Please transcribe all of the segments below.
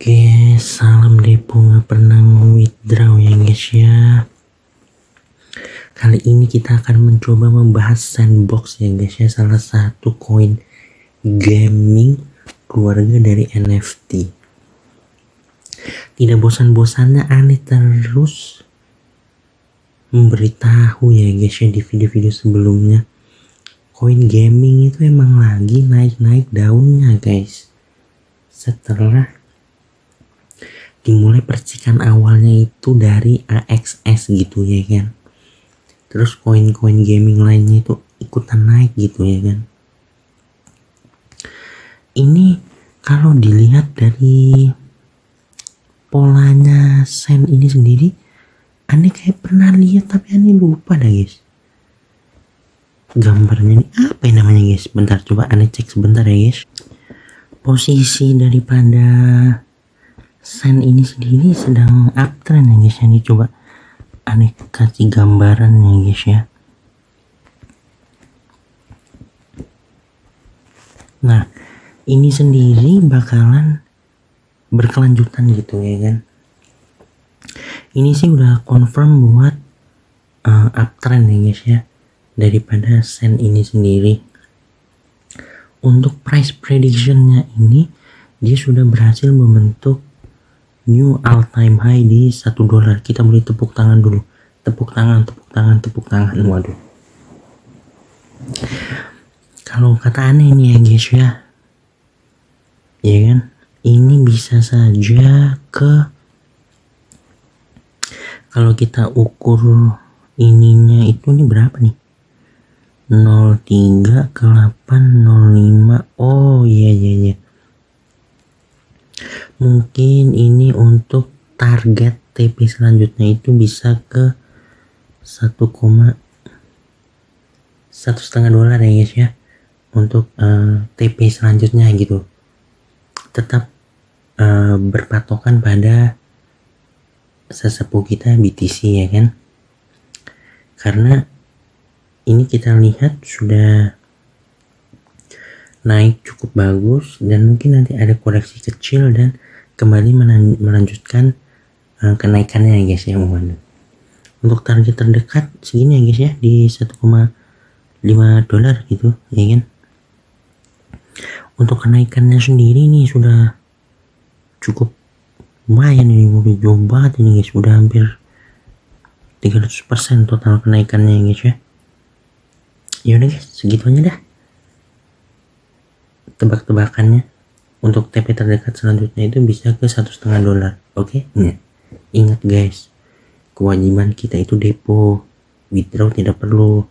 Oke, salam depo nggak pernah withdraw ya guys ya. Kali ini kita akan mencoba membahas sandbox ya guys ya, salah satu koin gaming keluarga dari NFT. Tidak bosan-bosannya aneh terus memberitahu ya guys ya di video-video sebelumnya. Koin gaming itu emang lagi naik-naik daunnya guys. Setelah dimulai percikan awalnya itu dari AXS gitu ya kan terus koin-koin gaming lainnya itu ikutan naik gitu ya kan ini kalau dilihat dari polanya sen ini sendiri aneh kayak pernah lihat tapi aneh lupa dah guys. Gambarnya ini apa yang namanya guys? Bentar coba aneh cek sebentar ya guys. Posisi daripada Sen ini sendiri sedang uptrend ya guys ya. Ini coba aneh kasih gambaran ya guys ya. Nah ini sendiri bakalan berkelanjutan gitu ya kan. Ini sih udah confirm buat uh, uptrend ya guys ya daripada sen ini sendiri. Untuk price predictionnya ini dia sudah berhasil membentuk new all time high di satu dolar. Kita boleh tepuk tangan dulu. Tepuk tangan tepuk tangan tepuk tangan. Waduh. Kalau kata aneh nih ya guys ya. Ya kan? Ini bisa saja ke kalau kita ukur ininya itu ini berapa nih? 03 ke 805 oh iya iya iya. Mungkin ini untuk target TP selanjutnya itu bisa ke 1, satu setengah dolar ya guys ya untuk uh, eh, TP selanjutnya gitu. Tetap uh, berpatokan pada sesepuh kita BTC ya kan? Karena ini kita lihat sudah naik cukup bagus dan mungkin nanti ada koreksi kecil dan kembali melanjutkan uh, kenaikannya ya guys ya mohon. Untuk target terdekat segini ya guys ya di 1,5 dolar gitu ya kan? Untuk kenaikannya sendiri nih sudah cukup lumayan ini udah jauh banget ini guys udah hampir 300% total kenaikannya ya guys ya. Yaudah guys segitu aja dah tebak-tebakannya untuk TP terdekat selanjutnya itu bisa ke satu setengah dolar oke? Okay? nah, ingat guys kewajiban kita itu depo. Withdraw tidak perlu.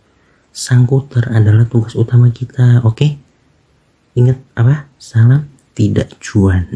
Sangkuter adalah tugas utama kita oke? Okay? ingat apa? Salam tidak cuan